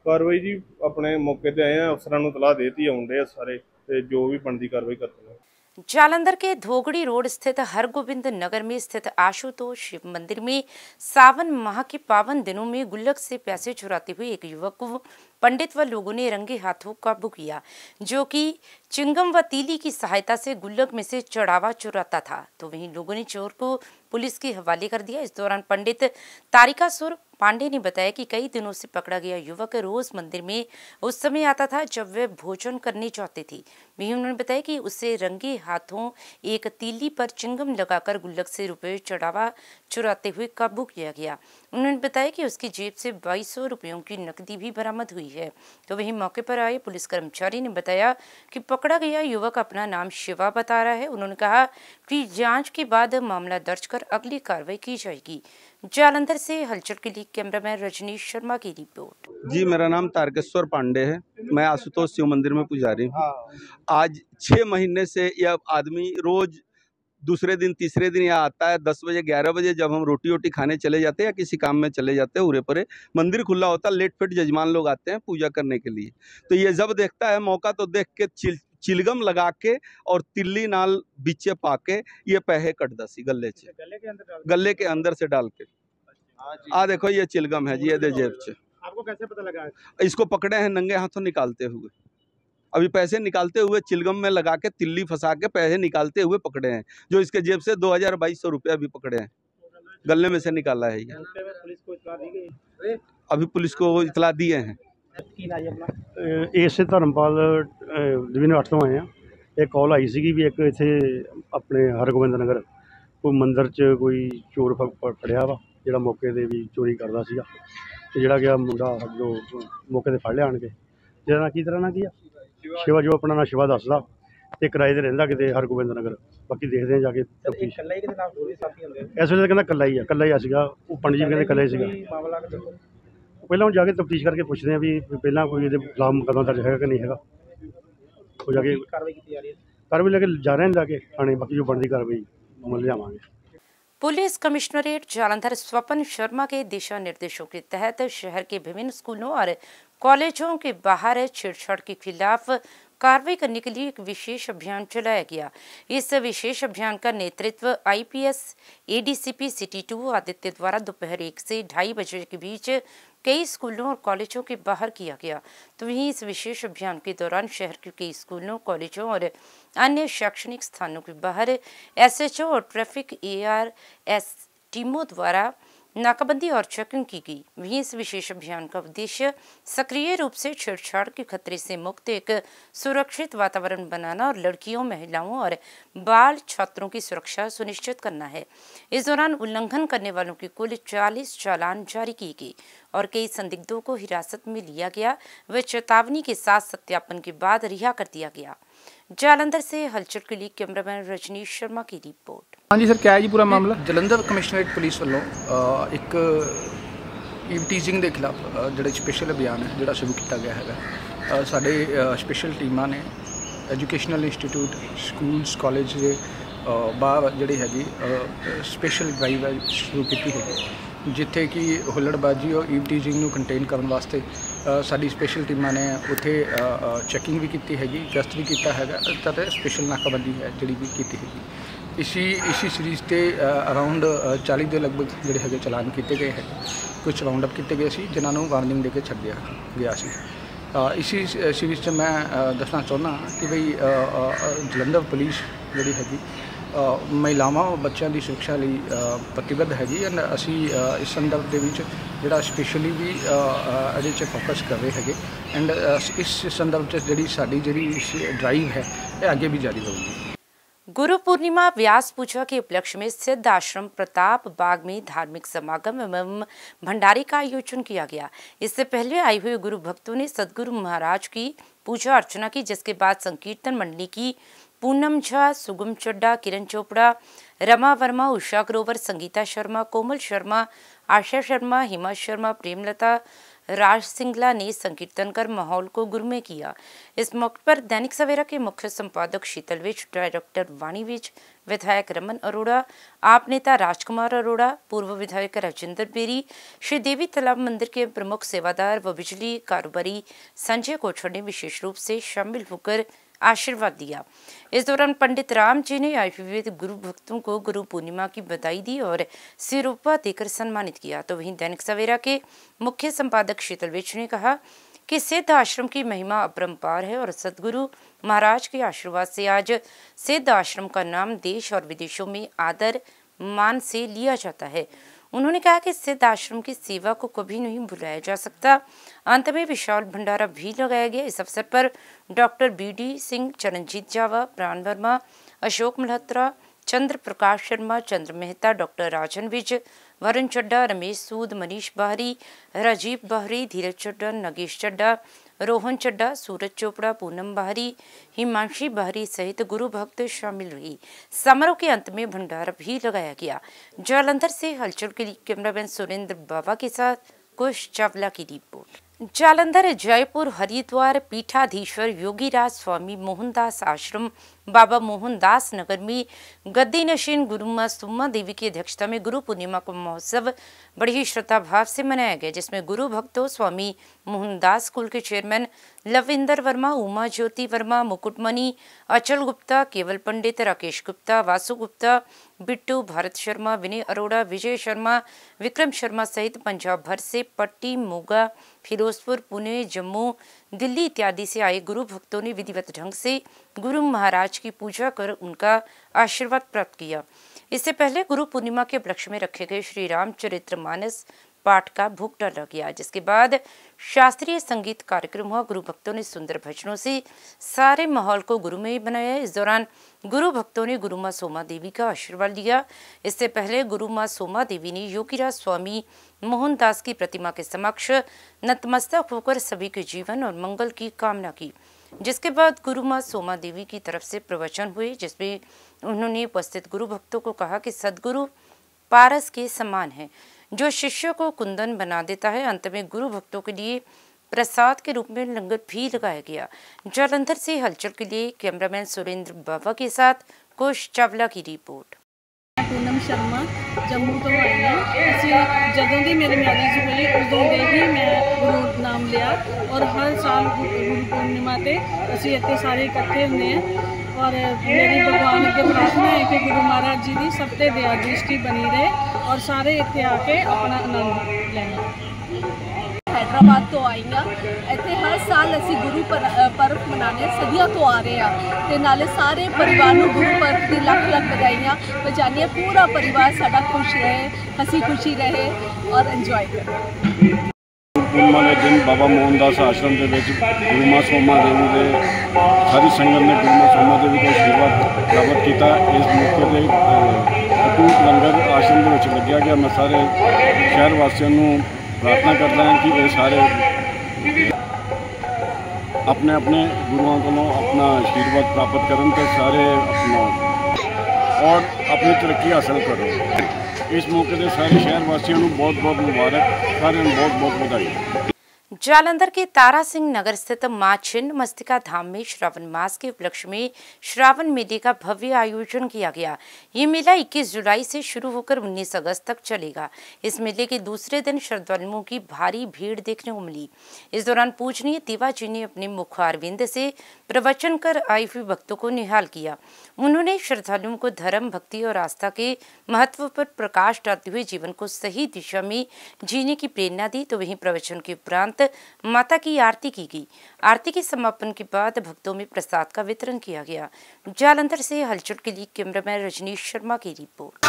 ਕਾਰਵਾਈ ਜੀ ਆਪਣੇ ਮੌਕੇ ਤੇ ਆਏ ਆ ਅਫਸਰਾਂ ਨੂੰ ਤਲਾਹ ਦੇਤੀ ਆਉਂਦੇ ਆ ਸਾਰੇ ਤੇ ਜੋ ਵੀ ਬਣਦੀ ਕਾਰਵਾਈ ਕਰਦੇ ਨੇ जालंधर के धोगड़ी रोड स्थित हरगोविंद नगर में स्थित आशुतोष शिव मंदिर में सावन माह के पावन दिनों में गुल्लक से पैसे चुराते हुए एक युवक को पंडित व लोगों ने रंगे हाथों काबू किया जो कि चिंगम व तीली की सहायता से गुल्लक में से चढ़ावा चुराता था तो वहीं लोगों ने चोर को पुलिस के हवाले कर दिया इस दौरान पंडित तारिकासुर पांडे ने बताया कि कई दिनों से पकड़ा गया युवक रोज मंदिर में उस समय आता था जब वह भोजन करने चाहते थे। वहीं उन्होंने बताया कि उसे रंगे हाथों एक तीली पर चिंगम लगाकर गुल्लक से रुपए चढ़ावा चुराते हुए काबू किया गया। उन्होंने बताया कि उसकी जेब से बाईस रुपयों की नकदी भी बरामद हुई है। तो वहीं मौके पर आए पुलिस कर्मचारी ने बताया कि पकड़ा गया युवक अपना नाम शिवा बता रहा है। उन्होंने कहा कि जाँच के बाद मामला दर्ज कर अगली कार्रवाई की जाएगी। जालंधर से हलचल के लिए कैमरामैन रजनीश शर्मा की रिपोर्ट। जी, मेरा नाम तारकेश्वर पांडे है। मैं आशुतोष शिव मंदिर में पुजारी हूँ। आज छः महीने से यह आदमी रोज दूसरे दिन, तीसरे दिन यहाँ आता है, दस बजे, ग्यारह बजे जब हम रोटी वोटी खाने चले जाते हैं या किसी काम में चले जाते हैं उरे परे मंदिर खुला होता है लेट फिट जजमान लोग आते हैं पूजा करने के लिए। तो ये जब देखता है, मौका तो देख के चिलगम लगा के और तिल्ली नाल बीचे पाके ये पैसे कटदा सी गले च। गले के अंदर के? से डाल के। आ देखो ये चिलगम है जी ये दे जेब च। आपको कैसे पता लगा? इसको पकड़े हैं नंगे हाथों निकालते हुए। अभी पैसे निकालते हुए चिलगम में लगा के तिल्ली फंसा के पैसे निकालते हुए पकड़े हैं जो इसके जेब से दो हज़ार बाईस सौ रुपया भी पकड़े हैं। गले में से निकाला है ये। को अभी पुलिस को इतला दिए हैं। ਕੀ ਨਾ ਜੀ ਆਪਣਾ? ਅਹ ਇਸੇ ਧਰਮਪਾਲ ਡਿਵੀਜ਼ਨ 8 ਤੋਂ ਆਏ ਆ ਇੱਕ ਕਾਲ ਆਈ ਸੀਗੀ ਵੀ ਇੱਕ ਇੱਥੇ ਆਪਣੇ ਹਰਗੋਬਿੰਦ ਨਗਰ ਕੋਈ ਮੰਦਿਰ 'ਚ ਕੋਈ ਚੋਰ ਫ- ਫ- ਫੜਿਆ ਵਾ ਜਿਹੜਾ ਮੌਕੇ ਤੇ ਵੀ ਚੋਰੀ ਕਰਦਾ ਸੀਗਾ। ਤੇ ਜਿਹੜਾ ਗਿਆ ਮੁੰਡਾ ਜੋ ਮੌਕੇ ਤੇ ਫੜ ਲਿਆ ਆਣ ਕੇ। ਜਿਹਦਾ ਨਾਂ ਕੀ ਤਰ੍ਹਾਂ ਨਾ ਕੀ ਆ? ਸ਼ਿਵਾ। ਜੋ ਆਪਣਾ ਨਾਂ ਸ਼ਿਵਾ ਦੱਸਦਾ। ਤੇ ਕਿਰਾਏ ਤੇ ਰਹਿੰਦਾ ਕਿਤੇ ਹਰਗੋਬਿੰਦ ਨਗਰ। ਬਾਕੀ ਦੇਖਦੇ ਆ ਜਾ ਕੇ ਸਰ ਤਫਤੀਸ਼। ਇਕੱਲਾ ਹੀ ਕਿਤੇ ਨਾਲ ਹੋਰ ਵੀ ਸਾਥੀ ਹੁੰਦੇ ਨੇ? ਇਸ ਵੇਲੇ ਤਾਂ ਕਹਿੰਦਾ ਇਕੱਲਾ ਹੀ ਆ ਇਕੱਲਾ ਹੀ ਆ ਸੀਗਾ। ਉਹ ਪੰਡਿਤ ਜੀ ਵੀ ਕਹਿੰਦੇ ਇਕੱਲਾ ਹੀ ਸੀਗਾ। ਮਾਮਲਾ ਕਿ ਪਹਿਲਾਂ ਹੁਣ ਜਾ ਕੇ ਤਫਤੀਸ਼ ਕਰਕੇ ਪੁੱਛਦੇ ਆ ਵੀ ਵੀ ਪਹਿਲਾਂ ਕੋਈ ਇਹਦੇ ਖਿਲਾਫ ਮੁਕੱਦਮਾ ਦਰਜ ਹੈਗਾ ਕਿ ਨਹੀਂ ਹੈਗਾ ਉਹ ਜਾ ਕੇ ਕੀ ਕਾਰਵਾਈ ਕੀਤੀ ਜਾ ਰਹੀ ਹੈ ਕਾਰਵਾਈ ਲੈ ਕੇ ਜਾ ਰਹੇ ਨੇ ਜਾ ਕੇ ਥਾਣੇ ਬਾਕੀ ਜੋ ਬਣਦੀ ਕਾਰਵਾਈ ਅਮਲ ਲਿਆਵਾਂਗੇ पुलिस कमिश्नरेट जालंधर स्वपन शर्मा के दिशा निर्देशों के तहत शहर के विभिन्न स्कूलों और कॉलेजों के बाहर छेड़छाड़ के खिलाफ कार्रवाई करने के लिए एक विशेष अभियान चलाया गया इस विशेष अभियान का नेतृत्व IPS ADCP city two Aditya द्वारा दोपहर एक से ढाई बजे के बीच कई स्कूलों और कॉलेजों के बाहर किया गया। तो वहीं इस विशेष अभियान के दौरान शहर के कई स्कूलों, कॉलेजों और अन्य शैक्षणिक स्थानों के बाहर एसएचओ और ट्रैफ़िक एआरएस टीमों द्वारा नाकाबंदी और चेकिंग की गई। वहीं इस विशेष अभियान का उद्देश्य सक्रिय रूप से छेड़छाड़ के खतरे से मुक्त एक सुरक्षित वातावरण बनाना और लड़कियों, महिलाओं और बाल छात्रों की सुरक्षा सुनिश्चित करना है। इस दौरान उल्लंघन करने वालों की कुल 40 चालान जारी की गई और कई संदिग्धों को हिरासत में लिया गया। व चेतावनी के साथ सत्यापन के बाद रिहा कर दिया गया। जालंधर से हलचल के लिए कैमरामैन रजनीश शर्मा की रिपोर्ट ਹਾਂਜੀ ਸਰ ਕਿਆ ਹੈ ਜੀ ਪੂਰਾ ਮਾਮਲਾ ਜਲੰਧਰ ਕਮਿਸ਼ਨਰੇਟ ਪੁਲਿਸ ਵੱਲੋਂ ਅ, ਇੱਕ ਈਵ ਟੀਜ਼ਿੰਗ ਦੇ ਖਿਲਾਫ ਅ, ਜਿਹੜਾ ਸਪੈਸ਼ਲ ਅਭਿਆਨ ਹੈ ਜਿਹੜਾ ਸ਼ੁਰੂ ਕੀਤਾ ਗਿਆ ਹੈਗਾ ਅ, ਸਾਡੇ ਸਪੈਸ਼ਲ ਟੀਮਾਂ ਨੇ ਐਜੂਕੇਸ਼ਨਲ ਇੰਸਟੀਚਿਊਟ ਸਕੂਲਸ ਕਾਲਜ ਦੇ ਅ, ਬਾਹਰ ਜਿਹੜੀ ਹੈਗੀ ਸਪੈਸ਼ਲ ਡਰਾਈਵ ਹੈ ਸ਼ੁਰੂ ਕੀਤੀ ਹੈਗੀ ਜਿੱਥੇ ਕਿ ਹੁੱਲੜਬਾਜੀ ਔਰ ਈਵ ਟੀਜ਼ਿੰਗ ਨੂੰ ਕੰਟੇਨ ਕਰਨ ਵਾਸਤੇ ਅ, ਸਾਡੀ ਸਪੈਸ਼ਲ ਟੀਮਾਂ ਨੇ ਉੱਥੇ ਚੈਕਿੰਗ ਵੀ ਕੀਤੀ ਹੈਗੀ ਗਸ਼ਤ ਵੀ ਕੀਤਾ ਹੈਗਾ ਅਤੇ ਸਪੈਸ਼ਲ ਨਾਕਾਬੰਦੀ ਹੈ ਜਿਹੜੀ ਵੀ ਕੀਤੀ ਹੈਗੀ ਇਸੀ ਇਸੀ ਸੀਰੀਜ਼ ਤੇ ਅਰਾਊਂਡ 40 ਦੇ ਲਗਭਗ ਜਿਹੜੇ ਹੈਗੇ ਚਲਾਨ ਕੀਤੇ ਗਏ ਹੈ ਕੁਝ ਰਾਉਂਡ ਅਪ ਕੀਤੇ ਗਏ ਸੀ ਜਿਨ੍ਹਾਂ ਨੂੰ ਵਾਰਨਿੰਗ ਦੇ ਕੇ ਛੱਡਿਆ ਗਿਆ ਸੀ ਅ, ਇਸੀ ਸੀਰੀਜ਼ 'ਚ ਮੈਂ ਅ, ਦੱਸਣਾ ਚਾਹੁੰਦਾ ਕਿ ਬਈ ਅ, ਅ, ਅ, ਜਲੰਧਰ ਪੁਲਿਸ ਜਿਹੜੀ ਹੈਗੀ ਅ, ਮਹਿਲਾਵਾਂ ਔਰ ਬੱਚਿਆਂ ਦੀ ਸੁਰੱਖਿਆ ਲਈ ਅ, ਪ੍ਰਤੀਬੱਧ ਹੈਗੀ ਐਂਡ ਅਸੀਂ ਅ, ਇਸ ਸੰਦਰਭ ਦੇ ਵਿੱਚ ਜਿਹੜਾ ਸਪੈਸ਼ਲੀ ਵੀ ਅ, ਅ, ਇਹਦੇ 'ਚ ਫੋਕਸ ਕਰ ਰਹੇ ਹੈਗੇ ਐਂਡ ਇਸ ਸੰਦਰਭ 'ਚ ਜਿਹੜੀ ਸਾਡੀ ਜਿਹੜੀ ਡਰਾਈਵ ਹੈ ਇਹ ਅੱਗੇ ਵੀ ਜਾਰੀ ਰਹੂਗੀ गुरु पूर्णिमा व्यास पूजा के उपलक्ष्य में सिद्ध आश्रम प्रताप बाग में धार्मिक समागम एवं भंडारे का आयोजन किया गया इससे पहले आए हुए गुरु भक्तों ने सदगुरु महाराज की पूजा अर्चना की जिसके बाद संकीर्तन मंडली की पूनम झा, सुगम चड्डा किरण चोपड़ा, रमा वर्मा, उषा ग्रोवर, संगीता शर्मा, कोमल शर्मा, आशा शर्मा, हिमा शर्मा, प्रेमलता, राज सिंगला ने संकीर्तन कर माहौल को गुरमे किया। इस मौके पर दैनिक सवेरा के मुख्य संपादक शीतल विज, डायरेक्टर वाणी विज, विधायक रमन अरोड़ा, आप नेता राजकुमार अरोड़ा, पूर्व विधायक राजेंद्र बेरी, श्री देवी तालाब मंदिर के प्रमुख सेवादार व बिजली कारोबारी संजय कोछड़ ने विशेष रूप से शामिल होकर आशीर्वाद दिया। इस दौरान पंडित राम जी ने आयुर्वेद गुरु भक्तों को गुरु पूर्णिमा की बधाई दी और सिरोपा देकर सम्मानित किया। तो वहीं दैनिक सवेरा के मुख्य संपादक शीतल विज ने कहा कि सिद्ध आश्रम की महिमा अपरंपार है और सदगुरु महाराज के आशीर्वाद से आज सिद्ध आश्रम का नाम देश और विदेशों में आदर, मान से लिया जाता है। उन्होंने कहा कि सिद्ध आश्रम की सेवा को कभी नहीं भुलाया जा सकता। अंत में विशाल भंडारा भी लगाया गया। इस अवसर पर doctor B D Singh, Charanjit Jawa, Pran Verma, Ashok Malhotra Chandra Prakash Sharma, Chandra Mehta, doctor Rajan Vij, Varun Chadda Ramesh Sood, Manish Bahri, Rajiv Bahri, धीरज चड्डा नगेश चड्डा रोहन चड्डा सूरज चोपड़ा, पूनम बाहरी, हिमांशी बाहरी सहित गुरु भक्त शामिल रही। समारोह के अंत में भंडारा भी लगाया गया। जालंधर से हलचल के लिए कैमरामैन सुरेंद्र बाबा के साथ कुश चावला की रिपोर्ट। जालंधर, जयपुर, हरिद्वार, पीठाधीश्वर, योगीराज स्वामी मोहनदास आश्रम बाबा मोहनदास नगर में गद्दी नशीन गुरु माँ सुम्मा देवी की अध्यक्षता में गुरु पूर्णिमा का महोत्सव बड़ी ही श्रद्धा भाव से मनाया गया, जिसमें गुरु भक्तों, स्वामी मोहनदास स्कूल के चेयरमैन लविंदर वर्मा, उमा ज्योति वर्मा, मुकुटमणि, अचल गुप्ता, केवल पंडित राकेश गुप्ता, वासु गुप्ता, बिट्टू भारत शर्मा, विनय अरोड़ा, विजय शर्मा, विक्रम शर्मा सहित पंजाब भर से पट्टी, मोगा, फिरोजपुर, पुणे, जम्मू दिल्ली इत्यादि से आए गुरु भक्तों ने विधिवत ढंग से गुरु महाराज की पूजा कर उनका आशीर्वाद प्राप्त किया। इससे पहले गुरु पूर्णिमा के उपलक्ष्य में रखे गए श्री रामचरित्र मानस पाठ का भुगतान डाला गया, जिसके बाद शास्त्रीय संगीत कार्यक्रम हुआ। गुरु भक्तों ने सुंदर भजनों से सारे माहौल को गुरुमय बनाया। इस दौरान गुरु भक्तों ने गुरु माँ सोमा देवी का आशीर्वाद लिया। इससे पहले गुरु माँ सोमा देवी ने योगीराज स्वामी मोहनदास की प्रतिमा के समक्ष नतमस्तक होकर सभी के जीवन और मंगल की कामना की, जिसके बाद गुरु माँ सोमा देवी की तरफ़ से प्रवचन हुए, जिसमें उन्होंने उपस्थित गुरु भक्तों को कहा कि, सदगुरु पारस के समान है। जो शिष्य को कुंदन बना देता है, अंत में गुरु भक्तों के लिए प्रसाद के रूप में लंगर भी लगाया गया। जालंधर से हलचल के लिए कैमरामैन सुरेंद्र बाबा के साथ कुश चावला की रिपोर्ट। पूनम शर्मा, जम्मू तो आई हूँ। इसी जदों की मेरी मैरिज हुई उदों के ही मैं गुरु नाम लिया और हर साल गुरु पूर्णिमा से असं इतने सारे इकट्ठे होंगे ਔਰ ਮੇਰੀ ਭਗਵਾਨ ਅੱਗੇ ਪ੍ਰਾਰਥਨਾ ਹੈ ਕਿ ਗੁਰੂ ਮਹਾਰਾਜ ਜੀ ਦੀ ਸਭ ਤੇ ਦਇਆ ਦ੍ਰਿਸ਼ਟੀ ਬਣੀ ਰਹੇ ਔਰ ਸਾਰੇ ਇੱਥੇ ਆ ਕੇ ਆਪਣਾ ਆਨੰਦ ਲੈਣ। ਹੈਦਰਾਬਾਦ ਤੋਂ ਆਈ ਹਾਂ ਇੱਥੇ ਹਰ ਸਾਲ ਅਸੀਂ ਗੁਰੂ ਪਰ- ਪਰਬ ਮਨਾਉਂਦੇ ਹਾਂ, ਸਦੀਆਂ ਤੋਂ ਆ ਰਹੇ ਆ ਤੇ ਨਾਲੇ ਸਾਰੇ ਪਰਿਵਾਰ ਨੂੰ ਗੁਰੂ ਪਰਬ ਦੀ ਲੱਖ ਲੱਖ ਵਧਾਈਆਂ ਬਜਾਨੀਆਂ ਪੂਰਾ ਪਰਿਵਾਰ ਸਾਡਾ ਖੁਸ਼ ਰਹੇ ਹਸੀ ਖੁਸ਼ੀ ਰਹੇ ਔਰ ਇੰਜੋਏ ਕਰੇ। ਪੂਰਨਿਮਾ ਦੇ ਦਿਨ ਬਾਬਾ ਮੋਹਨਦਾਸ ਆਸ਼ਰਮ ਦੇ ਵਿੱਚ ਗੁਰੂ ਮਾਂ ਸੋਮਾ ਦੇਵੀ ਦੇ, ਸਾਰੀ ਸੰਗਤ ਨੇ ਗੁਰੂ ਮਾਂ ਸੋਮਾ ਦੇਵੀ ਦਾ ਆਸ਼ੀਰਵਾਦ ਪ੍ਰਾਪਤ ਕੀਤਾ। ਇਸ ਮੌਕੇ ਤੇ ਅਟੂਟ ਲੰਗਰ ਆਸ਼ਰਮ ਦੇ ਵਿੱਚ ਲੱਗਿਆ ਗਿਆ। ਮੈਂ ਸਾਰੇ ਸ਼ਹਿਰ ਵਾਸੀਆਂ ਨੂੰ ਪ੍ਰਾਰਥਨਾ ਕਰਦਾ ਹਾਂ ਕਿ ਇਹ ਸਾਰੇ ਆਪਣੇ ਆਪਣੇ ਗੁਰੂਆਂ ਕੋਲੋਂ ਆਪਣਾ ਆਸ਼ੀਰਵਾਦ ਪ੍ਰਾਪਤ ਕਰਨ ਤੇ ਸਾਰੇ ਆਪਣਾ ਔਰ ਆਪਣੀ ਤਰੱਕੀ ਹਾਸਲ ਕਰੋ। ਇਸ ਮੌਕੇ ਤੇ ਸਾਰੇ ਸ਼ਹਿਰ ਵਾਸੀਆਂ ਨੂੰ ਬਹੁਤ ਬਹੁਤ ਮੁਬਾਰਕ ਸਾਰਿਆਂ ਨੂੰ ਬਹੁਤ ਬਹੁਤ ਵਧਾਈ जालंधर के तारा सिंह नगर स्थित मां छिन्न मस्तिका धाम में श्रावण मास के उपलक्ष्य में श्रावण मेले का भव्य आयोजन किया गया ये मेला 21 जुलाई से शुरू होकर 19 अगस्त तक चलेगा इस मेले के दूसरे दिन श्रद्धालुओं की भारी भीड़ देखने को मिली इस दौरान पूजनीय तिवा जी ने अपने मुखारविंद से प्रवचन कर आए हुए भक्तों को निहाल किया उन्होंने श्रद्धालुओं को धर्म, भक्ति और आस्था के महत्व पर प्रकाश डालते हुए जीवन को सही दिशा में जीने की प्रेरणा दी तो वहीं प्रवचन के उपरांत माता की आरती की गई। आरती के समापन के बाद भक्तों में प्रसाद का वितरण किया गया। जालंधर से हलचल के लिए कैमरामैन रजनीश शर्मा की रिपोर्ट।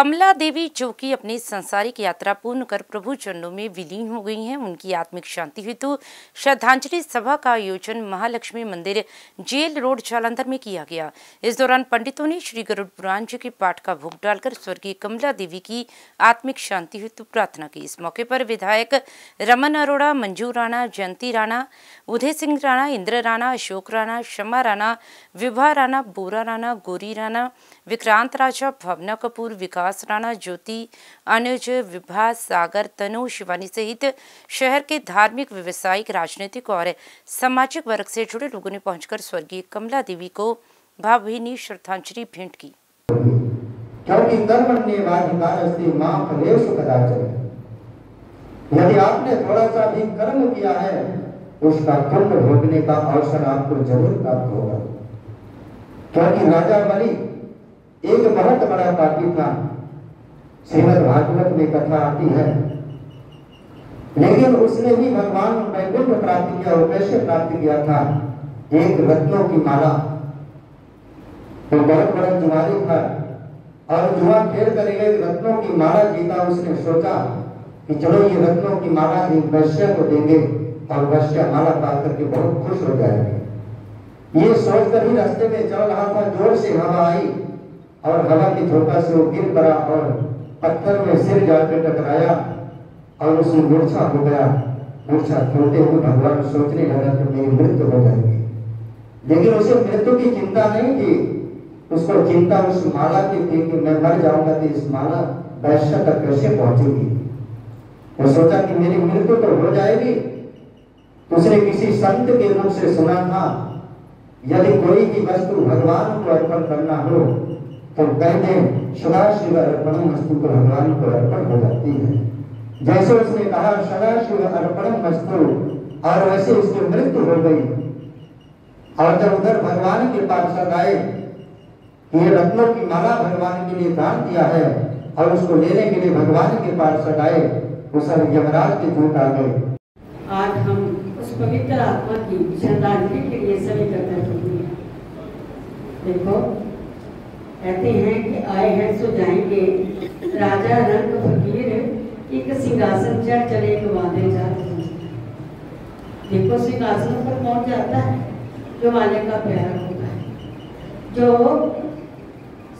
कमला देवी, जो कि अपनी संसारिक यात्रा पूर्ण कर प्रभु चरणों में विलीन हो गई हैं, उनकी आत्मिक शांति हेतु श्रद्धांजलि सभा का आयोजन महालक्ष्मी मंदिर, जेल रोड, जालंधर में किया गया। इस दौरान पंडितों ने श्री गरुड़ पुराण जी के पाठ का भोग डालकर स्वर्गीय कमला देवी की आत्मिक शांति हेतु प्रार्थना की। इस मौके पर विधायक रमन अरोड़ा, मंजू राणा, जयंती राणा, उदय सिंह राणा, इंद्र राणा, अशोक राणा शमा राणा, विभा राणा, बोरा राणा, गोरी राणा विक्रांत राजा, भावना कपूर, विकास राणा, ज्योति, अनुज, विभा, सागर, तनु, शिवानी सहित शहर के धार्मिक, व्यवसायिक, राजनीतिक और सामाजिक वर्ग से जुड़े लोगों ने पहुंचकर स्वर्गीय कमला देवी को भावभीनी श्रद्धांजलि भेंट की। क्योंकि यदि आपने थोड़ा सा भी कर्म किया है, उसका दंड भोगने का अवसर आपको ज़रूर प्राप्त होगा। क्योंकि राजा बलि एक बहुत बड़ा पापी था। श्रीमद भागवत में कथा आती है। लेकिन उसने भी भगवान वैकुंठ प्राप्त किया कैसे प्राप्त किया था। एक रत्नों की माला। वो बहुत बड़ा जुआरी था। और जुआ खेल कर एक रत्नों की माला जीता उसने सोचा कि चलो ये रत्नों की माला एक वैश्य को देंगे और वैश्य माला पा करके बहुत खुश हो जाएँगे। ये सोचकर ही रास्ते में चल रहा था, ज़ोर से हवा आई। और हवा की झोंका से वो गिर पड़ा और पत्थर में सिर जाकर टकराया और उसकी मूर्छा हो गया। मूर्छा छोड़ते हुए भगवान सोचने लगा कि मेरी मृत्यु हो जाएगी। लेकिन उसे मृत्यु की चिंता नहीं थी। उसको चिंता उस माला की थी कि मैं मर जाऊँगा तो इस माला वैश्य तक कैसे पहुंचेगी? वो सोचा कि मेरी मृत्यु तो हो जाएगी। उसने किसी संत के मुख से सुना था, यदि कोई भी वस्तु भगवान को अर्पण करना हो तो कहते सदा शिव अर्पण वस्तु को भगवान को अर्पण हो जाती है। जैसे उसने कहा सदा शिव अर्पण वस्तु, और वैसे उसकी मृत्यु हो गई। और जब उधर भगवान के पार्षद आए, ये रत्नों की माला भगवान के लिए दान दिया है, और उसको लेने के लिए भगवान के पार्षद आए सब यमराज के दूत आ गए। आज हम उस पवित्र आत्मा की श्रद्धांजलि के लिए सभी हुए हैं। देखो कहते हैं कि आए हैं सो जाएँगे। राजा रंग फकीर एक सिंहासन चढ़ चले एक वादे जा देखो सिंहासन पर कौन जाता है? जो मालिक का प्यारा होता है। जो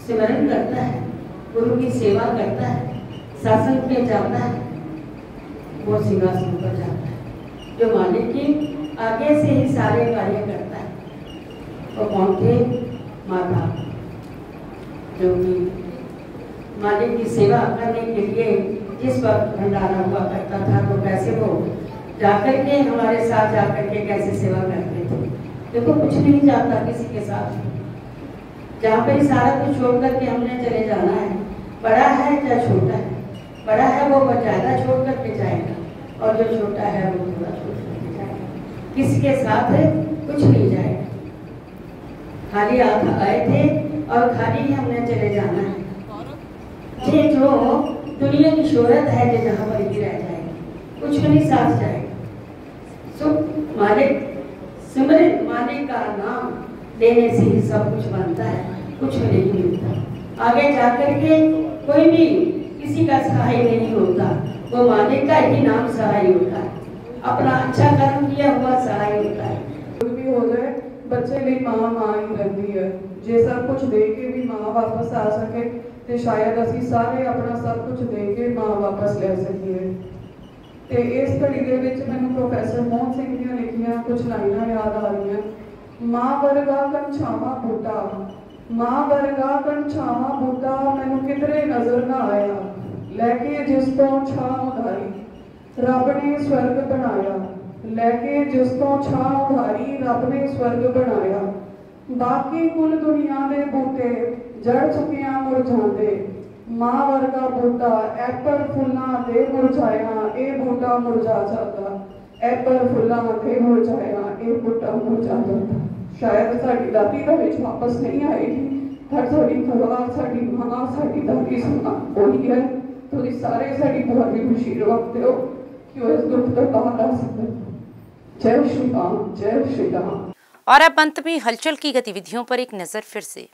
सिमरन करता है, गुरु की सेवा करता है, शासन पे जाता है, वो सिंहासन पर जाता है। जो मालिक की आगे से ही सारे कार्य करता है, वो कौन थे? माता। जो मालिक की सेवा करने के लिए जिस वक्त भंडारा हुआ करता था तो कैसे वो जाकर के हमारे साथ जाकर के कैसे सेवा करते थे। देखो, कुछ नहीं जाता किसी के साथ। जहाँ पर सारा कुछ छोड़ करके हमने चले जाना है, बड़ा है या छोटा है, बड़ा है वो ज़्यादा छोड़ करके जाएगा, और जो छोटा है वो थोड़ा छोड़ करके जाएगा। किसी के साथ कुछ नहीं जाएगा। खाली आप आए थे और खाली ही हमने चले जाना है। ये जो दुनिया की शोहरत है जो जहाँ पर ही रह जाएगी। कुछ भी नहीं, साथ जाएगा। सो मालिक, सिमरन मालिक का नाम लेने से ही सब कुछ बनता है, कुछ भी नहीं मिलता। आगे जाकर के कोई भी किसी का सहाय नहीं होता। वो मालिक का ही नाम सहाय होता है। अपना अच्छा कर्म किया हुआ सहाय होता है। कुछ भी हो जाए ਬੱਚੇ ਲਈ ਮਾਂ ਮਾਂ ਹੀ ਰਹਿੰਦੀ ਹੈ। ਜੇ ਸਭ ਕੁਝ ਦੇ ਕੇ ਵੀ ਮਾਂ ਵਾਪਸ ਆ ਸਕੇ, ਤੇ ਸ਼ਾਇਦ ਅਸੀਂ ਸਾਰੇ ਆਪਣਾ ਸਭ ਕੁਝ ਦੇ ਕੇ ਮਾਂ ਵਾਪਸ ਲੈ ਸਕੀਏ। ਤੇ ਇਸ ਘੜੀ ਦੇ ਵਿੱਚ ਮੈਨੂੰ ਪ੍ਰੋਫੈਸਰ ਮੋਹਨ ਸਿੰਘ ਦੀਆਂ ਲਿਖੀਆਂ ਕੁਝ ਲਾਈਨਾਂ ਯਾਦ ਆ ਰਹੀਆਂ। ਮਾਂ ਵਰਗਾ ਕੰਛਾਵਾ ਬੂਟਾ। ਮਾਂ ਵਰਗਾ ਕੰਛਾਵਾ ਬੂਟਾ ਮੈਨੂੰ ਕਿਧਰੇ ਨਜ਼ਰ ਨਾ ਆਇਆ। ਲੈ ਕੇ ਜਿਸ ਤੋਂ ਛਾਂ ਉਧਾਰੀ। ਰੱਬ ਨੇ ਸਵਰਗ ਬਣਾਇਆ। ਲੈ ਕੇ ਜਿਸ ਤੋਂ ਛਾਂ ਉਧਾਰੀ ਰੱਬ ਨੇ ਸਵਰਗ ਬਣਾਇਆ। ਬਾਕੀ ਕੁੱਲ ਦੁਨੀਆ ਦੇ ਬੂਟੇ ਜੜ ਚੁੱਕਿਆਂ ਮੁਰਝਾਉਂਦੇ। ਮਾਂ ਵਰਗਾ ਬੂਟਾ, ਐਪਲ ਫੁੱਲਾਂ ਦੇ ਮੁਰਝਾਇਆ, ਇਹ ਬੂਟਾ ਮੁਰਝਾ ਜਾਂਦਾ। ਐਪਲ ਫੁੱਲਾਂ ਦੇ ਮੁਰਝਾਇਆ, ਇਹ ਬੂਟਾ ਮੁਰਝਾ ਜਾਂਦਾ। ਸ਼ਾਇਦ ਸਾਡੀ ਦਾਤੀ ਦਾ ਵਿੱਚ ਵਾਪਸ ਨਹੀਂ ਆਏਗੀ ਹਰ ਸਾਡੀ ਭਗਵਾਨ ਸਾਡੀ ਮਾਂ, ਸਾਡੀ ਦਾਤੀ ਸੁਣਾ ਉਹੀ ਹੈ। ਤੁਸੀਂ ਸਾਰੇ ਸਾਡੀ ਬਹੁਤ ਹੀ ਖੁਸ਼ੀ ਰੱਖਦੇ ਹੋ। ਕਿ ਉਹ ਇਸ ਦੁੱਖ ਤੋਂ ਬਾਹਰ ਆ ਸਕਦੇ और अब अंत में हलचल की गतिविधियों पर एक नज़र फिर से।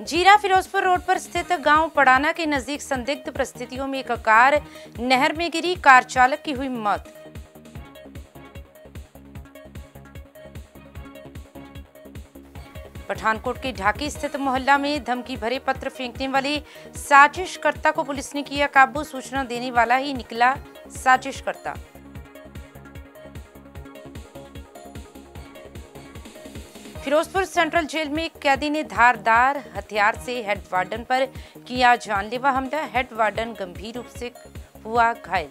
जीरा फिरोजपुर रोड पर स्थित गाँव पड़ाना के नज़दीक संदिग्ध परिस्थितियों में एक कार नहर में गिरी, कार चालक की हुई मौत। पठानकोट के ढाकी स्थित मोहल्ला में धमकी भरे पत्र फेंकने वाले साजिशकर्ता को पुलिस ने किया काबू, सूचना देने वाला ही निकला साजिशकर्ता। फिरोजपुर सेंट्रल जेल में कैदी ने धारदार हथियार से हेड वार्डन पर किया जानलेवा हमला। हेड वार्डन गंभीर रूप से हुआ घायल।